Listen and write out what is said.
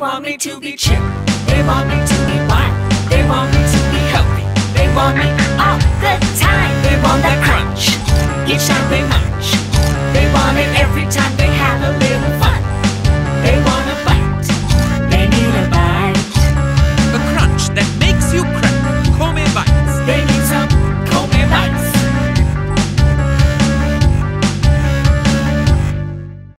want me to be chill. They want me to be wild. They want me to be healthy. They want me all the time. They want that crunch. Each time they